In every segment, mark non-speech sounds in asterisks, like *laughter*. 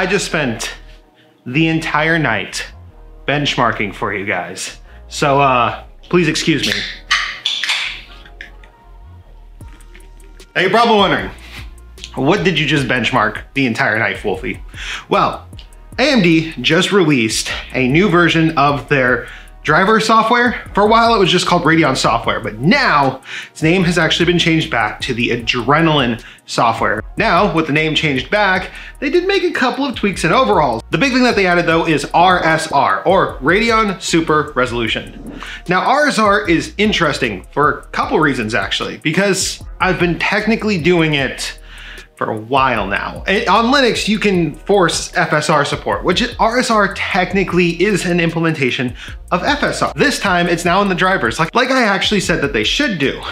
I just spent the entire night benchmarking for you guys. So uh, please excuse me. Now you're probably wondering, what did you just benchmark the entire night, Wolfy? Well, AMD just released a new version of their driver software. For a while, it was just called Radeon software, but now its name has actually been changed back to the Adrenalin software. Now, with the name changed back, they did make a couple of tweaks and overhauls. The big thing that they added though is RSR, or Radeon Super Resolution. Now, RSR is interesting for a couple reasons actually, because I've been technically doing it for a while now. Eh, on Linux, you can force FSR support, which RSR technically is an implementation of FSR. This time, it's now in the drivers, like, like I actually said that they should do.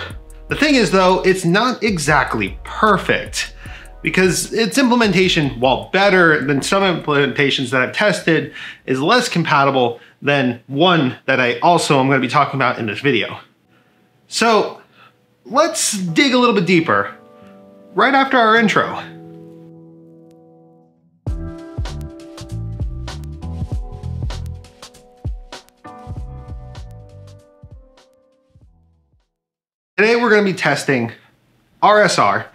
The thing is though, it's not exactly perfect because its implementation, while better than some implementations that I've tested, is less compatible than one that I also am gonna be talking about in this video. So let's dig a little bit deeper right after our intro. Today we're going to be testing RSR,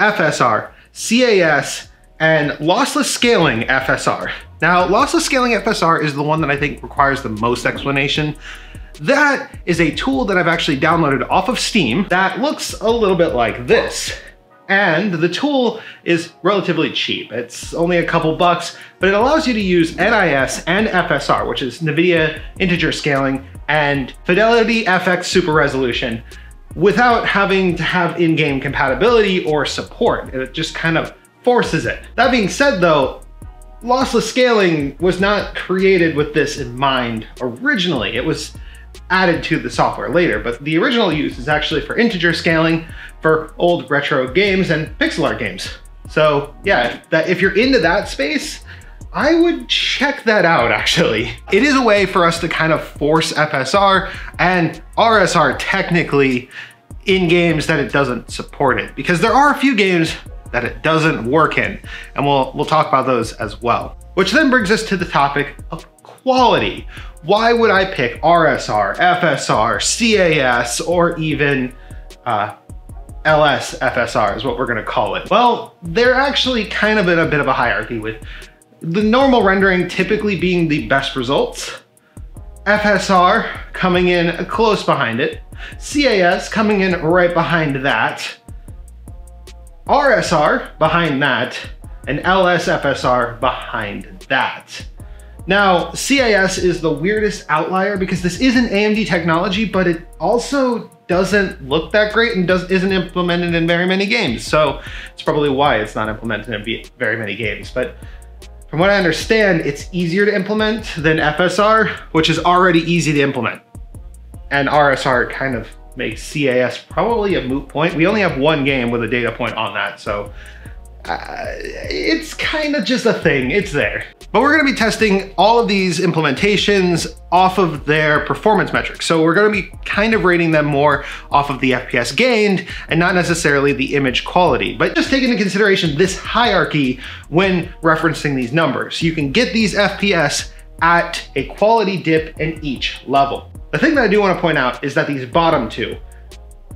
FSR, CAS, and lossless scaling FSR. Now, lossless scaling FSR is the one that I think requires the most explanation. That is a tool that I've actually downloaded off of Steam that looks a little bit like this. And the tool is relatively cheap. It's only a couple bucks, but it allows you to use NIS and FSR, which is NVIDIA integer scaling and Fidelity FX super resolution without having to have in-game compatibility or support. It just kind of forces it. That being said though, lossless scaling was not created with this in mind originally. It was added to the software later, but the original use is actually for integer scaling for old retro games and pixel art games. So yeah, that if you're into that space, I would check that out actually. It is a way for us to kind of force FSR and RSR technically in games that it doesn't support it because there are a few games that it doesn't work in and we'll, we'll talk about those as well. Which then brings us to the topic of quality. Why would I pick RSR, FSR, CAS, or even uh, LS FSR is what we're gonna call it. Well, they're actually kind of in a bit of a hierarchy with the normal rendering typically being the best results, FSR coming in close behind it, CAS coming in right behind that, RSR behind that, and LSFSR behind that. Now, CAS is the weirdest outlier because this is an AMD technology, but it also doesn't look that great and does, isn't implemented in very many games. So it's probably why it's not implemented in very many games. But from what I understand, it's easier to implement than FSR, which is already easy to implement. And RSR kind of makes CAS probably a moot point. We only have one game with a data point on that, so uh, it's kind of just a thing, it's there. But we're gonna be testing all of these implementations off of their performance metrics. So we're gonna be kind of rating them more off of the FPS gained and not necessarily the image quality, but just take into consideration this hierarchy when referencing these numbers. You can get these FPS at a quality dip in each level. The thing that I do wanna point out is that these bottom two,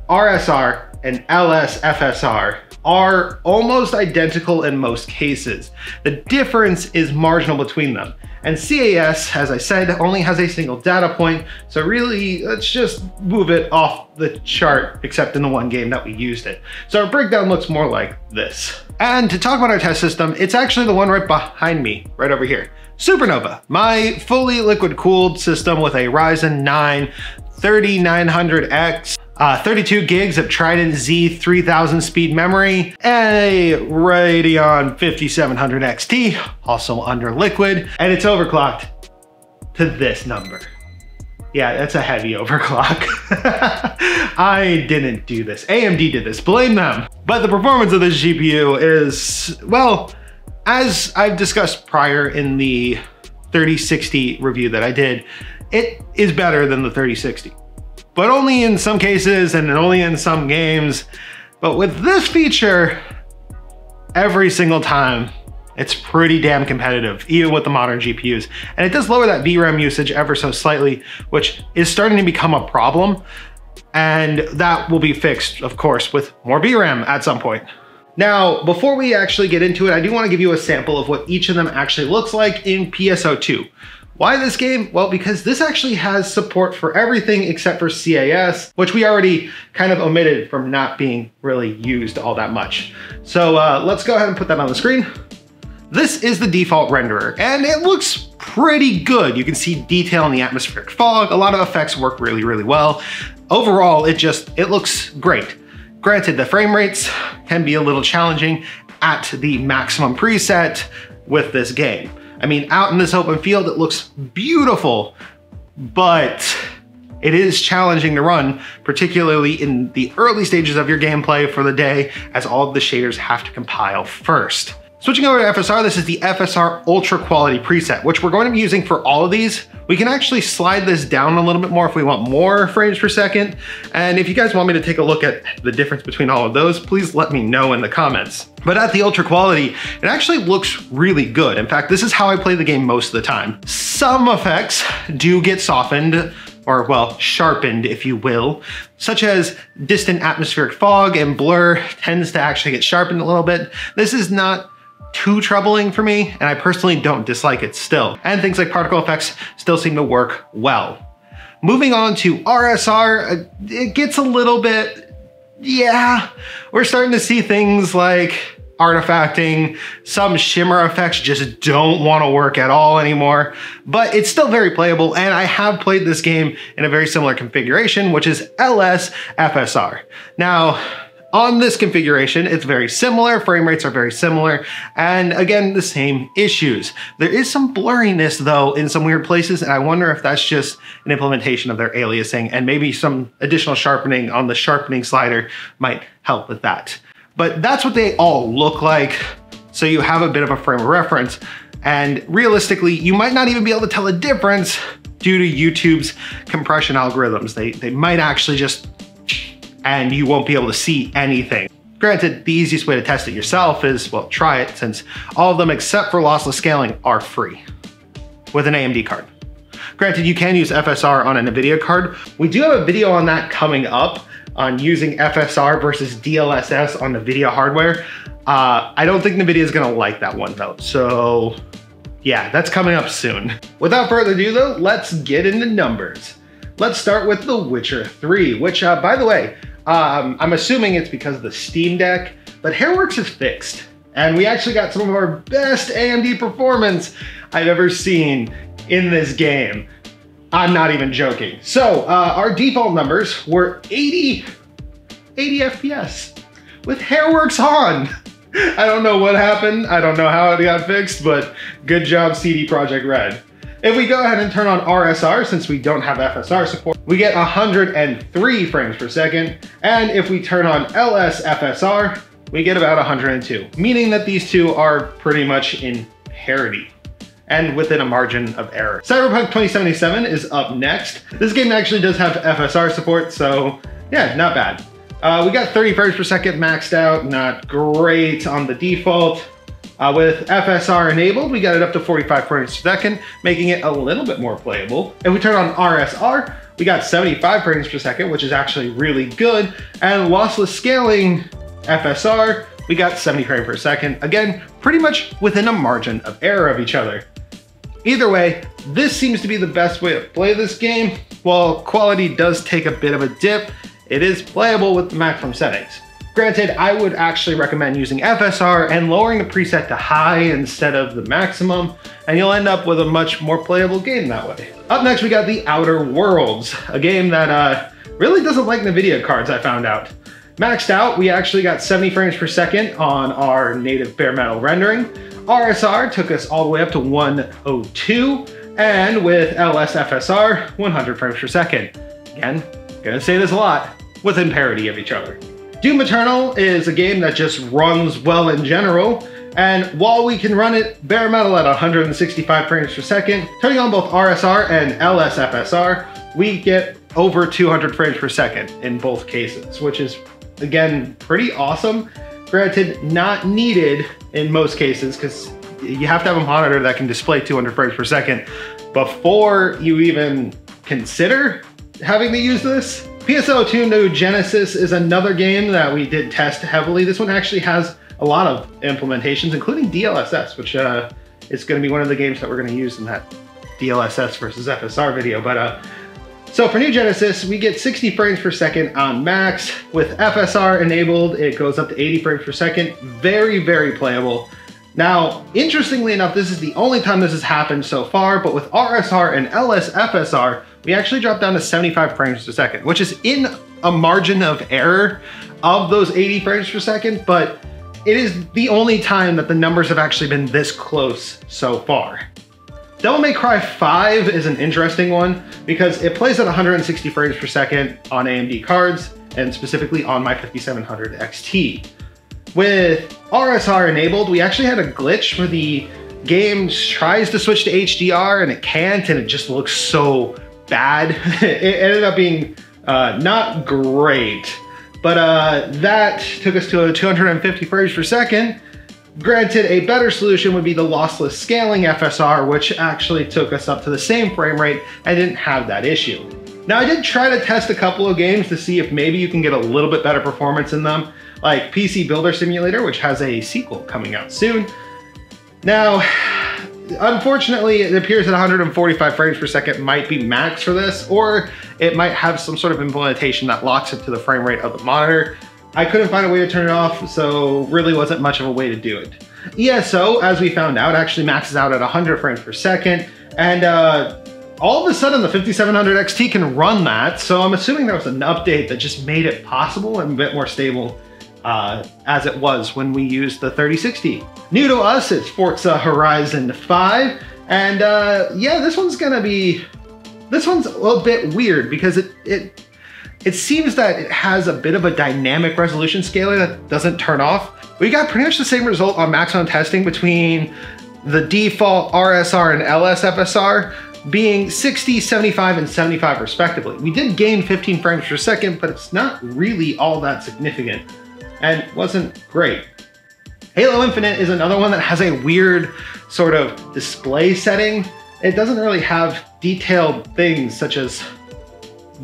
RSR and LSFSR are almost identical in most cases. The difference is marginal between them. And CAS, as I said, only has a single data point, so really, let's just move it off the chart, except in the one game that we used it. So our breakdown looks more like this. And to talk about our test system, it's actually the one right behind me, right over here. Supernova, my fully liquid cooled system with a Ryzen 9 3900X uh, 32 gigs of Trident Z3000 speed memory, a Radeon 5700 XT, also under liquid, and it's overclocked to this number. Yeah, that's a heavy overclock. *laughs* I didn't do this. AMD did this, blame them. But the performance of this GPU is, well, as I've discussed prior in the 3060 review that I did, it is better than the 3060 but only in some cases and only in some games. But with this feature, every single time It's pretty damn competitive, even with the modern GPUs. And it does lower that VRAM usage ever so slightly, which is starting to become a problem. And that will be fixed, of course, with more VRAM at some point. Now, before we actually get into it, I do want to give you a sample of what each of them actually looks like in PSO2. Why this game? Well, because this actually has support for everything except for CAS, which we already kind of omitted from not being really used all that much. So uh, let's go ahead and put that on the screen. This is the default renderer, and it looks pretty good. You can see detail in the atmospheric fog. A lot of effects work really, really well. Overall, it just, it looks great. Granted, the frame rates can be a little challenging at the maximum preset with this game. I mean, out in this open field, it looks beautiful, but it is challenging to run, particularly in the early stages of your gameplay for the day, as all the shaders have to compile first. Switching over to FSR, this is the FSR Ultra Quality preset, which we're going to be using for all of these. We can actually slide this down a little bit more if we want more frames per second. And if you guys want me to take a look at the difference between all of those, please let me know in the comments. But at the ultra quality, it actually looks really good. In fact, this is how I play the game most of the time. Some effects do get softened, or well, sharpened, if you will, such as distant atmospheric fog and blur tends to actually get sharpened a little bit. This is not too troubling for me, and I personally don't dislike it still. And things like particle effects still seem to work well. Moving on to RSR, uh, it gets a little bit, yeah, we're starting to see things like artifacting, some shimmer effects just don't want to work at all anymore, but it's still very playable and I have played this game in a very similar configuration, which is LS FSR. Now, on this configuration, it's very similar, frame rates are very similar, and again, the same issues. There is some blurriness though in some weird places, and I wonder if that's just an implementation of their aliasing, and maybe some additional sharpening on the sharpening slider might help with that. But that's what they all look like, so you have a bit of a frame of reference, and realistically, you might not even be able to tell the difference due to YouTube's compression algorithms. They, they might actually just and you won't be able to see anything. Granted, the easiest way to test it yourself is, well, try it since all of them except for lossless scaling are free with an AMD card. Granted, you can use FSR on a NVIDIA card. We do have a video on that coming up on using FSR versus DLSS on NVIDIA hardware. Uh, I don't think NVIDIA is gonna like that one though. So yeah, that's coming up soon. Without further ado though, let's get into numbers. Let's start with The Witcher 3, which uh, by the way, um, I'm assuming it's because of the Steam Deck, but Hairworks is fixed. And we actually got some of our best AMD performance I've ever seen in this game. I'm not even joking. So uh, our default numbers were 80, 80 FPS with Hairworks on. *laughs* I don't know what happened. I don't know how it got fixed, but good job CD Projekt Red. If we go ahead and turn on RSR, since we don't have FSR support, we get 103 frames per second. And if we turn on LS FSR, we get about 102, meaning that these two are pretty much in parity and within a margin of error. Cyberpunk 2077 is up next. This game actually does have FSR support, so yeah, not bad. Uh, we got 30 frames per second maxed out, not great on the default. Uh, with FSR enabled, we got it up to 45 frames per second, making it a little bit more playable. If we turn on RSR, we got 75 frames per second, which is actually really good. And lossless scaling FSR, we got 70 frames per second. Again, pretty much within a margin of error of each other. Either way, this seems to be the best way to play this game. While quality does take a bit of a dip, it is playable with the maximum settings. Granted, I would actually recommend using FSR and lowering the preset to high instead of the maximum, and you'll end up with a much more playable game that way. Up next, we got The Outer Worlds, a game that uh, really doesn't like NVIDIA cards, I found out. Maxed out, we actually got 70 frames per second on our native bare metal rendering. RSR took us all the way up to 102, and with LSFSR, 100 frames per second. Again, gonna say this a lot, within parity of each other. Doom Eternal is a game that just runs well in general, and while we can run it bare metal at 165 frames per second, turning on both RSR and LSFSR, we get over 200 frames per second in both cases, which is, again, pretty awesome. Granted, not needed in most cases, because you have to have a monitor that can display 200 frames per second before you even consider having to use this. PSO2 New Genesis is another game that we did test heavily. This one actually has a lot of implementations, including DLSS, which uh, is going to be one of the games that we're going to use in that DLSS versus FSR video. But uh, so for New Genesis, we get 60 frames per second on max. With FSR enabled, it goes up to 80 frames per second. Very, very playable. Now, interestingly enough, this is the only time this has happened so far, but with RSR and LSFSR, we actually dropped down to 75 frames per second, which is in a margin of error of those 80 frames per second, but it is the only time that the numbers have actually been this close so far. Devil May Cry 5 is an interesting one because it plays at 160 frames per second on AMD cards and specifically on my 5700 XT. With RSR enabled, we actually had a glitch where the game tries to switch to HDR and it can't and it just looks so bad. *laughs* it ended up being uh, not great, but uh, that took us to a 250 frames per second Granted, a better solution would be the lossless scaling FSR, which actually took us up to the same frame rate and didn't have that issue. Now I did try to test a couple of games to see if maybe you can get a little bit better performance in them, like PC Builder Simulator, which has a sequel coming out soon. Now, unfortunately, it appears that 145 frames per second might be max for this, or it might have some sort of implementation that locks it to the frame rate of the monitor, I couldn't find a way to turn it off, so really wasn't much of a way to do it. ESO, as we found out, actually maxes out at 100 frames per second, and uh, all of a sudden the 5700 XT can run that, so I'm assuming there was an update that just made it possible and a bit more stable uh, as it was when we used the 3060. New to us, it's Forza Horizon 5, and uh, yeah, this one's gonna be, this one's a bit weird because it, it it seems that it has a bit of a dynamic resolution scaler that doesn't turn off. We got pretty much the same result on maximum testing between the default RSR and LSFSR being 60, 75, and 75 respectively. We did gain 15 frames per second, but it's not really all that significant and wasn't great. Halo Infinite is another one that has a weird sort of display setting. It doesn't really have detailed things such as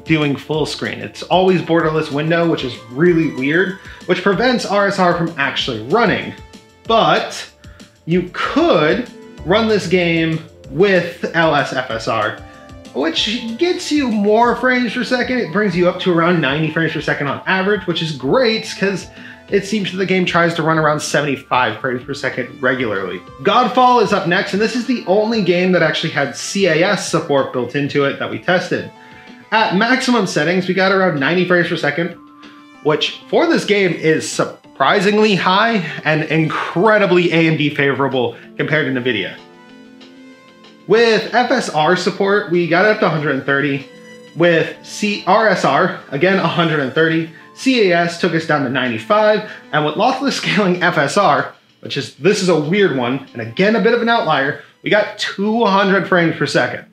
doing full screen. It's always borderless window, which is really weird, which prevents RSR from actually running. But you could run this game with LSFSR, which gets you more frames per second. It brings you up to around 90 frames per second on average, which is great because it seems that the game tries to run around 75 frames per second regularly. Godfall is up next, and this is the only game that actually had CAS support built into it that we tested. At maximum settings, we got around 90 frames per second, which for this game is surprisingly high and incredibly AMD favorable compared to NVIDIA. With FSR support, we got up to 130. With CRSR, again 130. CAS took us down to 95. And with lossless *laughs* scaling FSR, which is, this is a weird one, and again a bit of an outlier, we got 200 frames per second.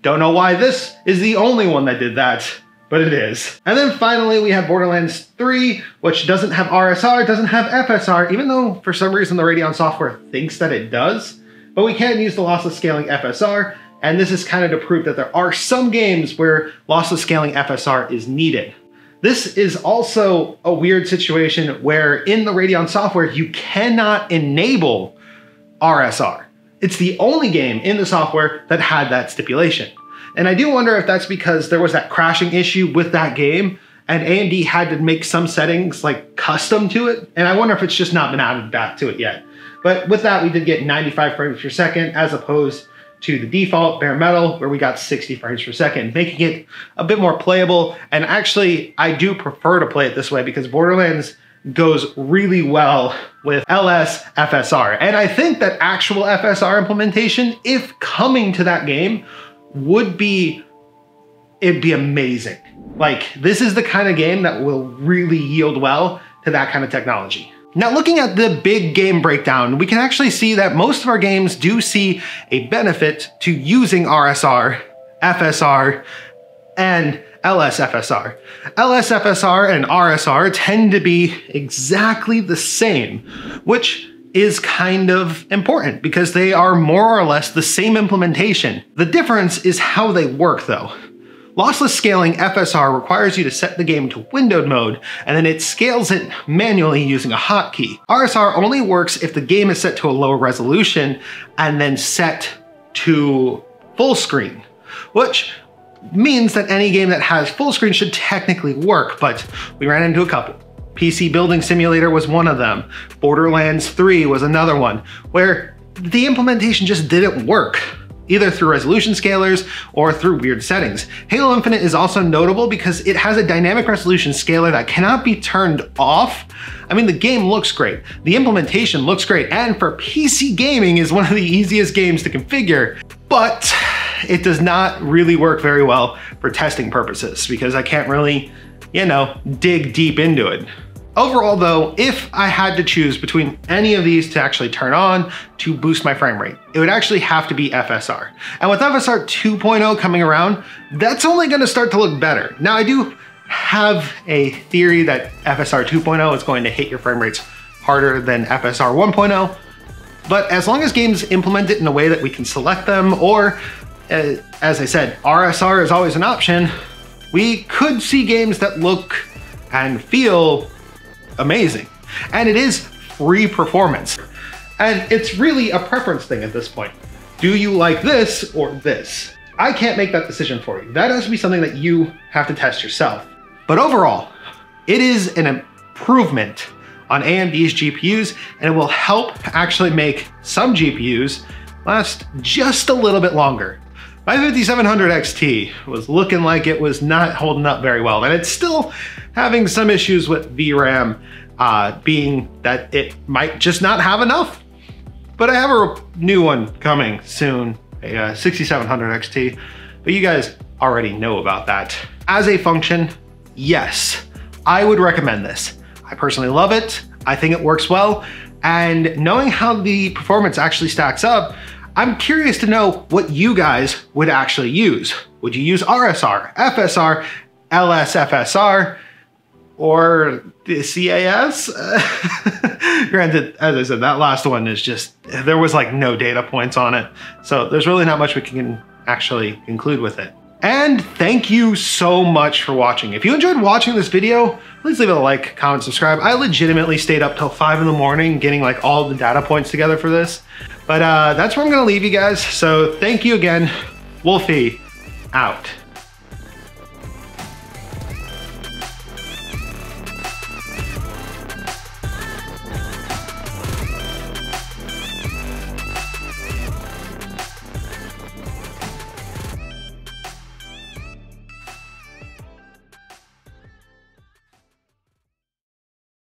Don't know why this is the only one that did that, but it is. And then finally, we have Borderlands 3, which doesn't have RSR, doesn't have FSR, even though for some reason the Radeon software thinks that it does. But we can use the lossless scaling FSR, and this is kind of to prove that there are some games where lossless scaling FSR is needed. This is also a weird situation where in the Radeon software, you cannot enable RSR. It's the only game in the software that had that stipulation. And I do wonder if that's because there was that crashing issue with that game and AMD had to make some settings like custom to it. And I wonder if it's just not been added back to it yet. But with that, we did get 95 frames per second as opposed to the default bare metal where we got 60 frames per second, making it a bit more playable. And actually, I do prefer to play it this way because Borderlands goes really well with LS FSR. And I think that actual FSR implementation, if coming to that game, would be, it'd be amazing. Like, this is the kind of game that will really yield well to that kind of technology. Now, looking at the big game breakdown, we can actually see that most of our games do see a benefit to using RSR, FSR, and LSFSR. LSFSR and RSR tend to be exactly the same, which is kind of important because they are more or less the same implementation. The difference is how they work though. Lossless scaling FSR requires you to set the game to windowed mode, and then it scales it manually using a hotkey. RSR only works if the game is set to a lower resolution and then set to full screen, which means that any game that has full screen should technically work, but we ran into a couple. PC Building Simulator was one of them. Borderlands 3 was another one, where the implementation just didn't work either through resolution scalers or through weird settings. Halo Infinite is also notable because it has a dynamic resolution scaler that cannot be turned off. I mean, the game looks great, the implementation looks great, and for PC gaming is one of the easiest games to configure, but it does not really work very well for testing purposes because I can't really, you know, dig deep into it. Overall though, if I had to choose between any of these to actually turn on to boost my frame rate, it would actually have to be FSR. And with FSR 2.0 coming around, that's only gonna start to look better. Now I do have a theory that FSR 2.0 is going to hit your frame rates harder than FSR 1.0, but as long as games implement it in a way that we can select them, or uh, as I said, RSR is always an option, we could see games that look and feel amazing. And it is free performance. And it's really a preference thing at this point. Do you like this or this? I can't make that decision for you. That has to be something that you have to test yourself. But overall, it is an improvement on AMD's GPUs and it will help actually make some GPUs last just a little bit longer. My 5700 XT was looking like it was not holding up very well, and it's still having some issues with VRAM, uh, being that it might just not have enough. But I have a new one coming soon, a uh, 6700 XT, but you guys already know about that. As a function, yes, I would recommend this. I personally love it. I think it works well. And knowing how the performance actually stacks up, I'm curious to know what you guys would actually use. Would you use RSR, FSR, LSFSR, or the CAS? *laughs* Granted, as I said, that last one is just, there was like no data points on it. So there's really not much we can actually conclude with it. And thank you so much for watching. If you enjoyed watching this video, please leave it a like, comment, subscribe. I legitimately stayed up till five in the morning getting like all the data points together for this. But uh, that's where I'm gonna leave you guys. So thank you again. Wolfy, out.